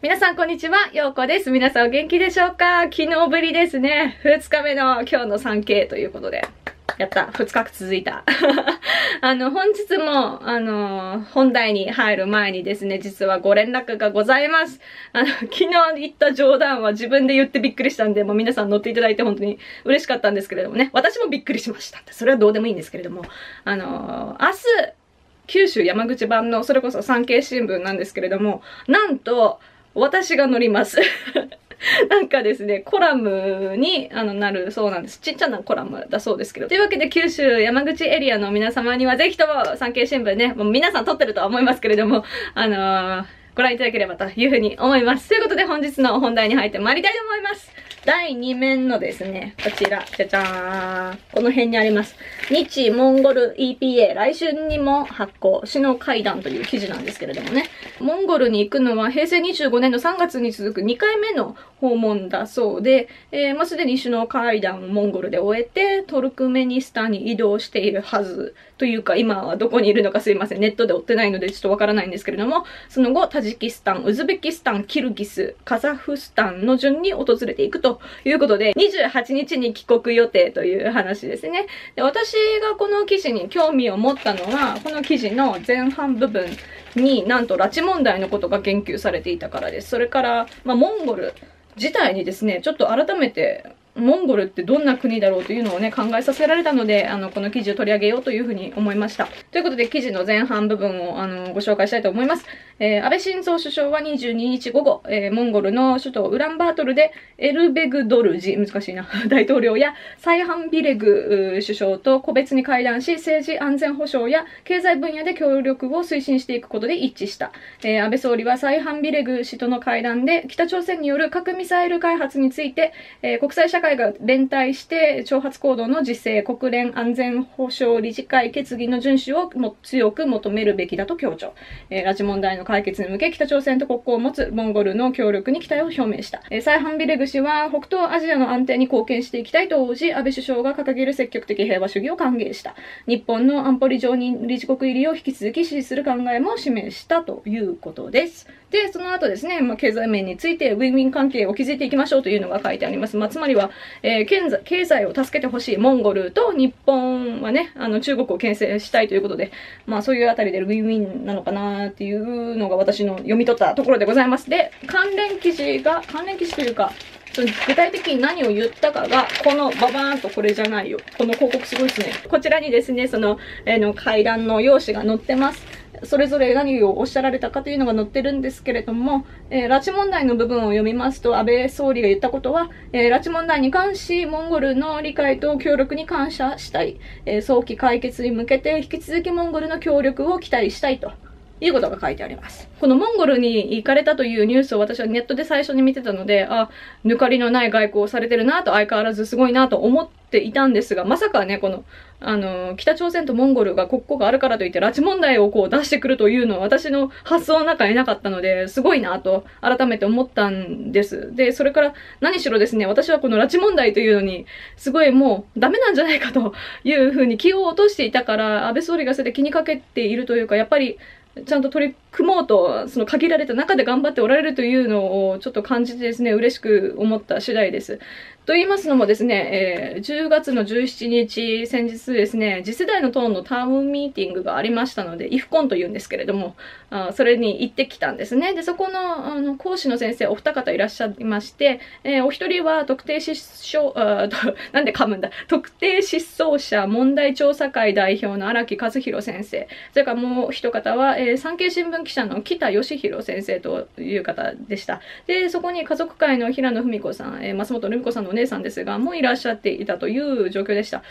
皆さんこんにちは、ようこです。皆さんお元気でしょうか？昨日ぶりですね。2日目の今日の 3K ということで。やった。2日続いた。あの、本日も、あの、本題に入る前にですね、実はご連絡がございます。あの、昨日言った冗談は自分で言ってびっくりしたんで、もう皆さん乗っていただいて本当に嬉しかったんですけれどもね。私もびっくりしました。それはどうでもいいんですけれども。あの、明日、九州山口版の、それこそ産経新聞なんですけれども、なんと、私が乗ります。なんかですね、コラムにあのなるそうなんです。ちっちゃなコラムだそうですけど。というわけで九州山口エリアの皆様にはぜひとも産経新聞ね、もう皆さん撮ってるとは思いますけれども、あのー、ご覧いただければというふうに思います。ということで本日の本題に入ってまいりたいと思います。第2面のですね、こちら、じゃじゃーん。この辺にあります。日モンゴル EPA、来週にも発行、首脳会談という記事なんですけれどもね。モンゴルに行くのは平成25年の3月に続く2回目の訪問だそうで、えー、まあ、すでに首脳会談をモンゴルで終えて、トルクメニスタンに移動しているはず。というか、今はどこにいるのかすいません。ネットで追ってないのでちょっとわからないんですけれども、その後、タジキスタン、ウズベキスタン、キルギス、カザフスタンの順に訪れていくとということで、28日に帰国予定という話ですね。で私がこの記事に興味を持ったのは、この記事の前半部分になんと拉致問題のことが言及されていたからです。それから、まあ、モンゴル、自体にですね、ちょっと改めてモンゴルってどんな国だろうというのをね、考えさせられたので、あの、この記事を取り上げようというふうに思いました。ということで、記事の前半部分を、あの、ご紹介したいと思います。えー、安倍晋三首相は22日午後、えー、モンゴルの首都ウランバートルで、エルベグドルジ、難しいな、大統領やサイハンビレグ首相と個別に会談し、政治安全保障や経済分野で協力を推進していくことで一致した。えー、安倍総理はサイハンビレグ氏との会談で、北朝鮮による核ミサイル開発について、え国際社会会が連帯して挑発行動の実践、国連安全保障理事会決議の遵守をも強く求めるべきだと強調。えー、拉致問題の解決に向け北朝鮮と国交を持つモンゴルの協力に期待を表明した。えー、サイハンビレグ氏は北東アジアの安定に貢献していきたいと応じ、安倍首相が掲げる積極的平和主義を歓迎した。日本の安保理常任理事国入りを引き続き支持する考えも示したということです。で、その後ですね、まあ、経済面についてウィンウィン関係を築いていきましょうというのが書いてあります。まあ、つまりは、えー、経済を助けてほしいモンゴルと日本はね、あの中国を牽制したいということで、まあそういうあたりでウィンウィンなのかなっていうのが私の読み取ったところでございます。で、関連記事が、関連記事というか、具体的に何を言ったかが、このババーンとこれじゃないよ。この広告すごいですね。こちらにですね、その、えー、の階段の用紙が載ってます。それぞれ何をおっしゃられたかというのが載ってるんですけれども、えー、拉致問題の部分を読みますと、安倍総理が言ったことは、えー、拉致問題に関し、モンゴルの理解と協力に感謝したい、えー、早期解決に向けて引き続きモンゴルの協力を期待したいと。いうことが書いてあります。このモンゴルに行かれたというニュースを私はネットで最初に見てたので、あ、抜かりのない外交をされてるなと相変わらずすごいなと思っていたんですが、まさかね、この、あの、北朝鮮とモンゴルが国交があるからといって拉致問題をこう出してくるというのは私の発想の中になかったので、すごいなと改めて思ったんです。で、それから何しろですね、私はこの拉致問題というのに、すごいもうダメなんじゃないかというふうに気を落としていたから、安倍総理がそれで気にかけているというか、やっぱりちゃんと取り組もうと、その限られた中で頑張っておられるというのをちょっと感じてですね、嬉しく思った次第です。と言いますのもですね、えー、10月の17日、先日ですね、次世代のトーンのタームミーティングがありましたので、イフコンと言うんですけれども、あそれに行ってきたんですね。で、そこのあの講師の先生お二方いらっしゃいまして、えー、お一人は特定失踪、あ なんで噛むんだ、特定失踪者問題調査会代表の荒木和弘先生、それからもう一方は、えー、産経新聞記者の北義弘先生という方でした。で、そこに家族会の平野文子さん、えー、松本留美子さんの姉さんですが、もういらっしゃっていたという状況でした。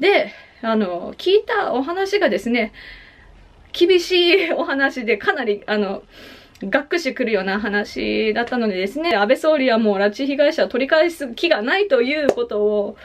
で、あの、聞いたお話がですね、厳しいお話でかなり、あの、学士くるような話だったのでですね、安倍総理はもう拉致被害者を取り返す気がないということを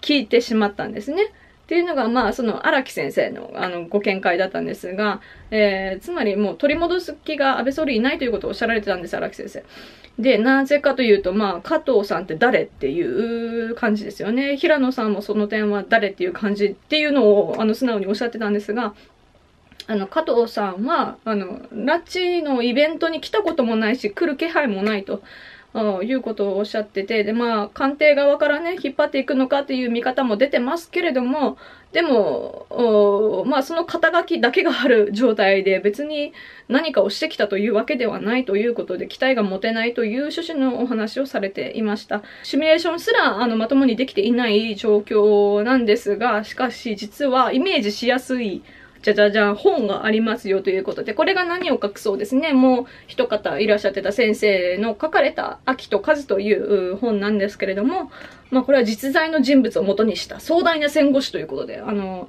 聞いてしまったんですね。っていうのが、まあ、その荒木先生のあのご見解だったんですが、えー、つまりもう取り戻す気が安倍総理いないということをおっしゃられてたんです、荒木先生。で、なぜかというと、まあ、加藤さんって誰っていう感じですよね。平野さんもその点は誰っていう感じっていうのを、あの、素直におっしゃってたんですが、あの、加藤さんは、あの、拉致のイベントに来たこともないし、来る気配もないと。いうことをおっしゃってて、で、まあ、官邸側からね、引っ張っていくのかっていう見方も出てますけれども、でも、まあ、その肩書きだけがある状態で、別に何かをしてきたというわけではないということで、期待が持てないという趣旨のお話をされていました。シミュレーションすら、あの、まともにできていない状況なんですが、しかし、実はイメージしやすいじゃじゃじゃん、本がありますよということで、これが何を隠そうですね。もう一方いらっしゃってた先生の書かれた秋と数という本なんですけれども、まあこれは実在の人物を元にした壮大な戦後史ということで、あの、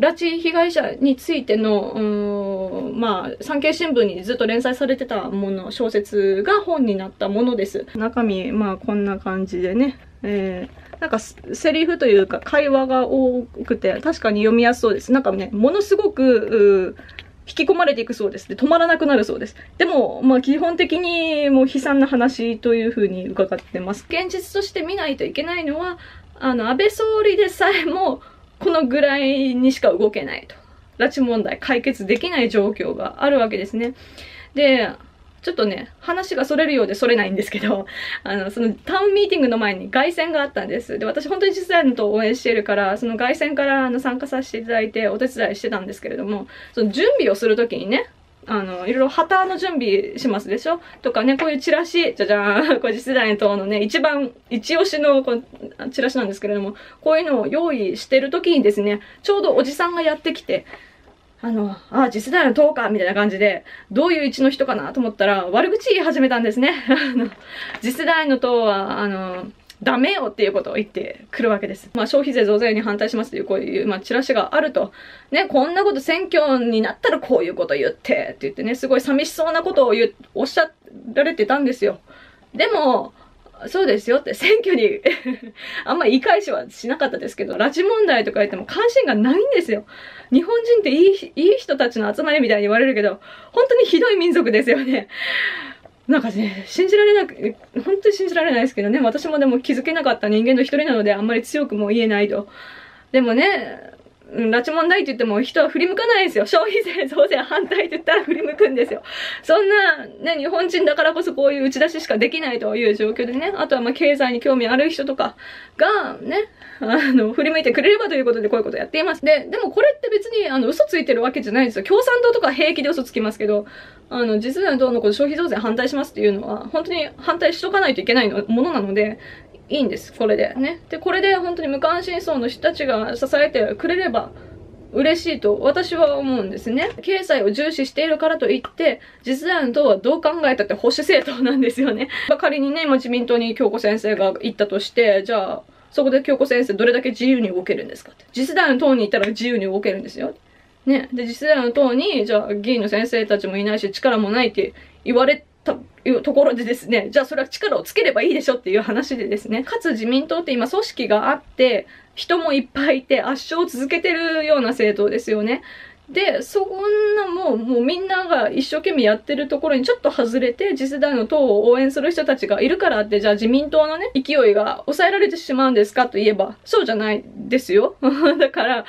拉致被害者についての、まあ、産経新聞にずっと連載されてたもの、小説が本になったものです。中身、まあこんな感じでね、えーなんかセリフというか会話が多くて確かに読みやすそうです。なんかね、ものすごく、引き込まれていくそうです。で、止まらなくなるそうです。でも、まあ基本的にもう悲惨な話というふうに伺ってます。現実として見ないといけないのは、あの、安倍総理でさえも、このぐらいにしか動けないと。拉致問題解決できない状況があるわけですね。で、ちょっとね、話がそれるようでそれないんですけど、あの、そのタウンミーティングの前に凱旋があったんです。で、私本当に実際のと応援しているから、その凱旋からあの参加させていただいてお手伝いしてたんですけれども、その準備をするときにね、あの、いろいろ旗の準備しますでしょ？とかね、こういうチラシ、じゃじゃーん、これ次世代党のね、一番、一押しのこうチラシなんですけれども、こういうのを用意してる時にですね、ちょうどおじさんがやってきて、あの、あ、次世代の党か、みたいな感じで、どういう位置の人かなと思ったら、悪口言い始めたんですね。あの、次世代の党は、あの、ダメよっていうことを言ってくるわけです。まあ、消費税増税に反対しますという、こういう、まあ、チラシがあると。ね、こんなこと選挙になったらこういうこと言って、って言ってね、すごい寂しそうなことを言おっしゃられてたんですよ。でも、そうですよって、選挙に あんま言い返しはしなかったですけど、拉致問題とか言っても関心がないんですよ。日本人っていい、いい人たちの集まりみたいに言われるけど、本当にひどい民族ですよね。なんかね、信じられなく、本当に信じられないですけどね、私もでも気づけなかった人間の一人なのであんまり強くも言えないと。でもね、拉致問題って言っても人は振り向かないですよ。消費税増税反対って言ったら振り向くんですよ。そんな、ね、日本人だからこそこういう打ち出ししかできないという状況でね、あとはま経済に興味ある人とかが、ね、あの、振り向いてくれればということでこういうことやっています。で、でもこれって別にあの、嘘ついてるわけじゃないんですよ。共産党とか平気で嘘つきますけど、あの、実際の党のこと消費増税反対しますっていうのは、本当に反対しとかないといけないのものなので、いいんです、これで。ね。で、これで本当に無関心層の人たちが支えてくれれば、嬉しいと私は思うんですね。経済を重視しているからといって、実在の党はどう考えたって保守政党なんですよね。仮にね、今自民党に京子先生が行ったとして、じゃあ、そこで京子先生どれだけ自由に動けるんですかって。次世代の党に行ったら自由に動けるんですよ。ね。で、次世代の党に、じゃあ議員の先生たちもいないし力もないって言われたいうところでですね、じゃあそれは力をつければいいでしょっていう話でですね、かつ自民党って今組織があって、人もいっぱいいて圧勝を続けてるような政党ですよね。で、そんなもう、もうみんなが一生懸命やってるところにちょっと外れて、次世代の党を応援する人たちがいるからって、じゃあ自民党のね、勢いが抑えられてしまうんですかといえば、そうじゃないですよ。だから、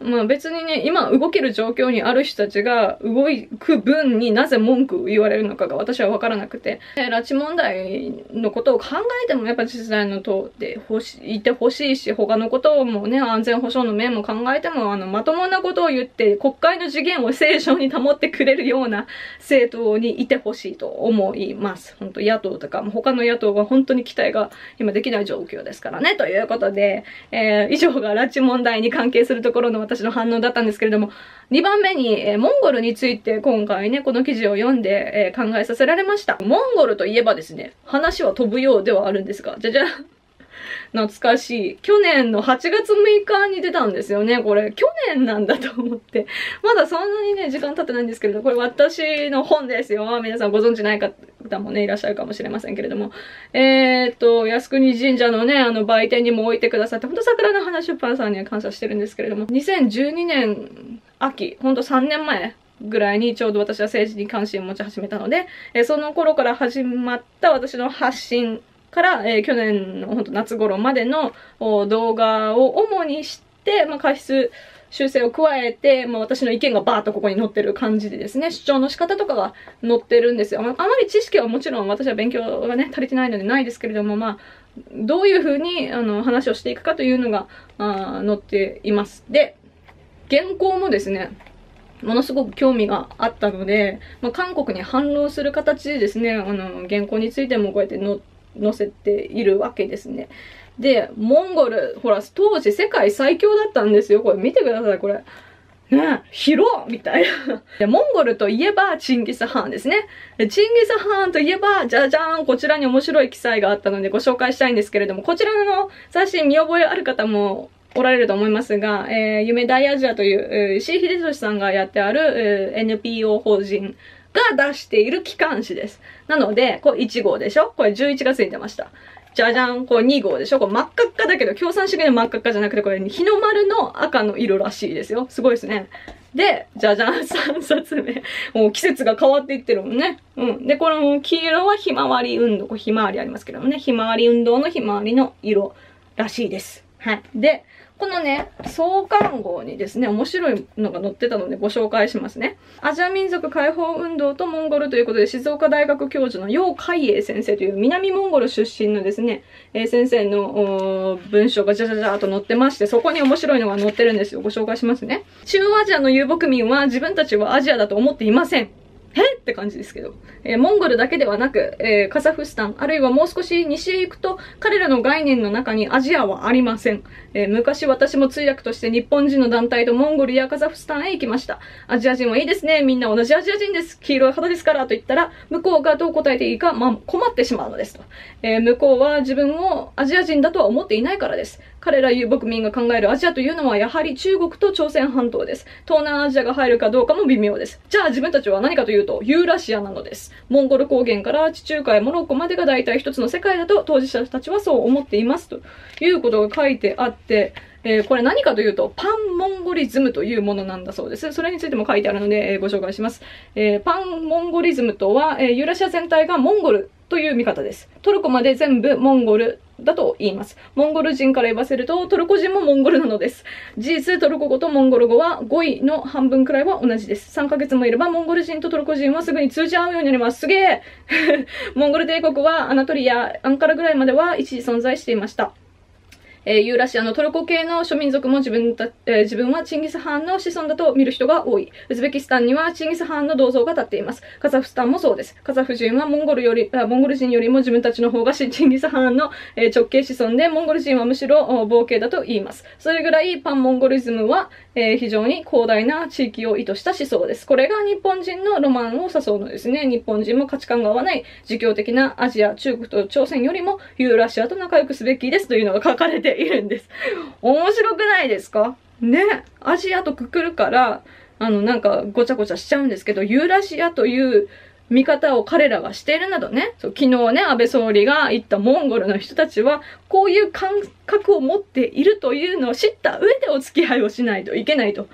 まあ別にね、今動ける状況にある人たちが動く分になぜ文句言われるのかが私はわからなくて、拉致問題のことを考えてもやっぱ実際の党でほしいてほしいし、他のこともね、安全保障の面も考えても、あの、まともなことを言って国会の次元を正常に保ってくれるような政党にいてほしいと思います。本当野党とか、他の野党は本当に期待が今できない状況ですからね。ということで、えー、以上が拉致問題に関係するところの私の反応だったんですけれども、2番目に、えー、モンゴルについて今回ね、この記事を読んで、えー、考えさせられました。モンゴルといえばですね、話は飛ぶようではあるんですが、じゃじゃ 懐かしい。去年の8月6日に出たんですよね、これ。去年なんだと思って。まだそんなにね、時間経ってないんですけれど、これ私の本ですよ。皆さんご存知ないか、方もね、いらっしゃるかもしれませんけれども、えー、っと、靖国神社のね、あの、売店にも置いてくださって、ほんと桜の花出版さんには感謝してるんですけれども、2012年秋、ほんと3年前ぐらいにちょうど私は政治に関心を持ち始めたので、えー、その頃から始まった私の発信から、えー、去年の本当夏頃までの動画を主にして、まあ、過失修正を加えて、まあ、私の意見がバーッとここに載ってる感じでですね、主張の仕方とかが載ってるんですよ。あ、あまり知識はもちろん私は勉強がね、足りてないのでないですけれども、まあ、どういうふうにあの話をしていくかというのがあ載っています。で、原稿もですね、ものすごく興味があったので、まあ、韓国に反論する形でですね、あの、原稿についてもこうやって載せているわけですね。で、モンゴル、ほら、当時世界最強だったんですよ。これ見てください、これ。ね広みたいな。で、モンゴルといえば、チンギス・ハーンですね。チンギス・ハーンといえば、じゃじゃーん、こちらに面白い記載があったのでご紹介したいんですけれども、こちらの雑誌見覚えある方もおられると思いますが、えー、夢大アジアという、石井秀俊さんがやってある、えー、NPO 法人が出している機関誌です。なので、これ1号でしょ？これ11月に出ました。じゃじゃん、これ2号でしょ？これ真っ赤っかだけど、共産主義の真っ赤っかじゃなくて、これ日の丸の赤の色らしいですよ。すごいですね。で、じゃじゃん、3冊目。もう季節が変わっていってるもんね。うん。で、この黄色はひまわり運動。こうひまわりありますけどもね。ひまわり運動のひまわりの色らしいです。はい。で、このね、創刊号にですね、面白いのが載ってたのでご紹介しますね。アジア民族解放運動とモンゴルということで、静岡大学教授の楊海英先生という南モンゴル出身のですね、えー、先生の文章がじゃじゃじゃーと載ってまして、そこに面白いのが載ってるんですよ。ご紹介しますね。中央アジアの遊牧民は自分たちはアジアだと思っていません。って感じですけど。えー、モンゴルだけではなく、えー、カザフスタン、あるいはもう少し西へ行くと、彼らの概念の中にアジアはありません。えー、昔私も通訳として日本人の団体とモンゴルやカザフスタンへ行きました。アジア人はいいですね。みんな同じアジア人です。黄色い肌ですから。と言ったら、向こうがどう答えていいか、まあ、困ってしまうのですと。え向こうは自分をアジア人だとは思っていないからです。彼ら遊牧民が考えるアジアというのはやはり中国と朝鮮半島です。東南アジアが入るかどうかも微妙です。じゃあ自分たちは何かというと、ユーラシアなのです。モンゴル高原から地中海、モロッコまでが大体一つの世界だと当事者たちはそう思っています。ということが書いてあって、えー、これ何かというと、パンモンゴリズムというものなんだそうです。それについても書いてあるので、えー、ご紹介します。えー、パンモンゴリズムとは、えユーラシア全体がモンゴルという見方です。トルコまで全部モンゴルだと言います。モンゴル人から言わせると、トルコ人もモンゴルなのです。事実、トルコ語とモンゴル語は語彙の半分くらいは同じです。3ヶ月もいれば、モンゴル人とトルコ人はすぐに通じ合うようになります。すげえ モンゴル帝国はアナトリア、アンカラぐらいまでは一時存在していました。えー、ユーラシアのトルコ系の諸民族も自分た、えー、自分はチンギス・ハンの子孫だと見る人が多い。ウズベキスタンにはチンギス・ハンの銅像が立っています。カザフスタンもそうです。カザフ人はモンゴルより、モンゴル人よりも自分たちの方がチンギス・ハンの、え、直系子孫で、モンゴル人はむしろ冒険だと言います。それぐらいパンモンゴリズムは、えー、非常に広大な地域を意図した思想です。これが日本人のロマンを誘うのですね。日本人も価値観が合わない自教的なアジア、中国と朝鮮よりもユーラシアと仲良くすべきですというのが書かれているんです。面白くないですか？ね。アジアとくくるから、あの、なんかごちゃごちゃしちゃうんですけど、ユーラシアという見方を彼らがしているなどね、そう昨日ね、安倍総理が言ったモンゴルの人たちは、こういう感覚を持っているというのを知った上でお付き合いをしないといけないと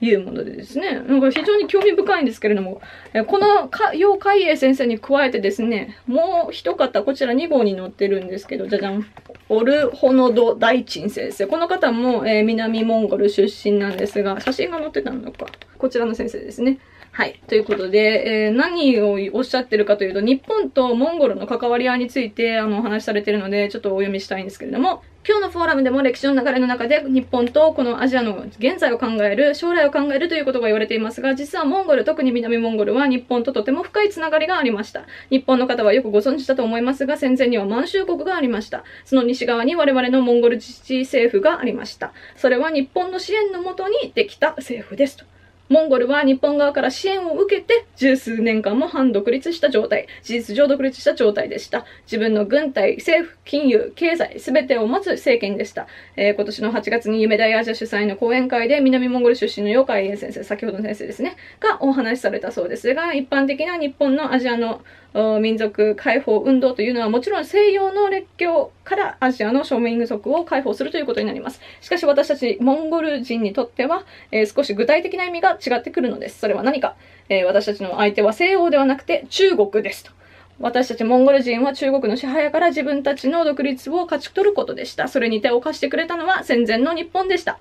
いうものでですね、なんか非常に興味深いんですけれども、この楊海英先生に加えてですね、もう一方、こちら2号に載ってるんですけど、じゃじゃん。オルホノド大鎮先生。この方も、えー、南モンゴル出身なんですが、写真が載ってたのか。こちらの先生ですね。はい。ということで、えー、何をおっしゃってるかというと、日本とモンゴルの関わり合いについて、あの、お話しされてるので、ちょっとお読みしたいんですけれども、今日のフォーラムでも歴史の流れの中で、日本とこのアジアの現在を考える、将来を考えるということが言われていますが、実はモンゴル、特に南モンゴルは日本ととても深いつながりがありました。日本の方はよくご存知だと思いますが、戦前には満州国がありました。その西側に我々のモンゴル自治政府がありました。それは日本の支援のもとにできた政府ですと。モンゴルは日本側から支援を受けて十数年間も反独立した状態、事実上独立した状態でした。自分の軍隊、政府、金融、経済、すべてを持つ政権でした。えー、今年の8月に夢大アジア主催の講演会で南モンゴル出身の妖怪先生、先ほどの先生ですね、がお話しされたそうですが、一般的な日本のアジアの民族解放運動というのはもちろん西洋の列強からアジアの庶民族を解放するということになります。しかし私たちモンゴル人にとっては、えー、少し具体的な意味が違ってくるのです。それは何か、えー、私たちの相手は西欧ではなくて中国ですと。私たちモンゴル人は中国の支配から自分たちの独立を勝ち取ることでした。それに手を貸してくれたのは戦前の日本でした。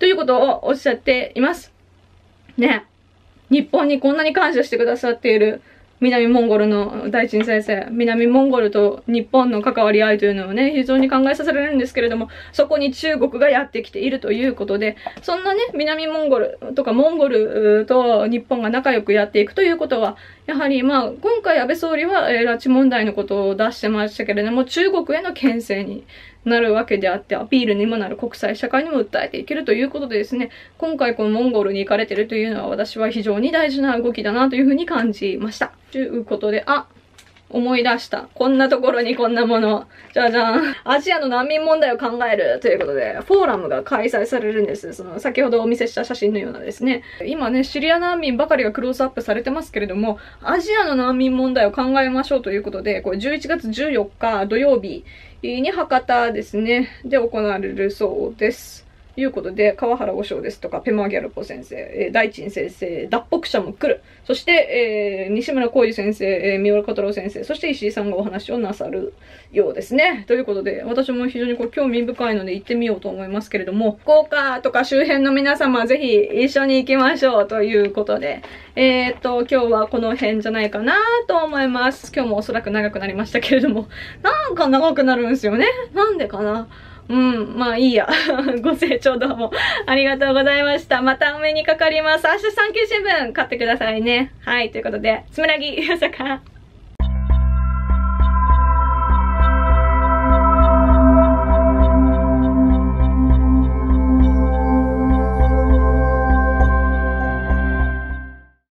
ということをおっしゃっています。ね日本にこんなに感謝してくださっている南モンゴルの大臣先生、南モンゴルと日本の関わり合いというのをね、非常に考えさせられるんですけれども、そこに中国がやってきているということで、そんなね、南モンゴルとかモンゴルと日本が仲良くやっていくということは、やはりまあ、今回安倍総理は、拉致問題のことを出してましたけれども、中国への牽制になるわけであって、アピールにもなる国際社会にも訴えていけるということでですね、今回このモンゴルに行かれてるというのは私は非常に大事な動きだなというふうに感じました。ということで、あ、思い出した。こんなところにこんなもの。じゃじゃん。アジアの難民問題を考えるということで、フォーラムが開催されるんです。その、先ほどお見せした写真のようなですね。今ね、シリア難民ばかりがクローズアップされてますけれども、アジアの難民問題を考えましょうということで、これ11月14日土曜日に博多ですね、で行われるそうです。いうことで、川原五章ですとか、ペマギャルポ先生、えー、大鎮先生、脱北者も来る。そして、えー、西村浩二先生、えー、三浦小太郎先生、そして石井さんがお話をなさるようですね。ということで、私も非常にこう興味深いので行ってみようと思いますけれども、福岡とか周辺の皆様、ぜひ一緒に行きましょうということで、えー、っと、今日はこの辺じゃないかなと思います。今日もおそらく長くなりましたけれども、なんか長くなるんですよね。なんでかなうん、まあいいや。ご清聴どうもありがとうございました。またお目にかかります。明日産経新聞買ってくださいね。はい、ということで、つむらぎ、よさか。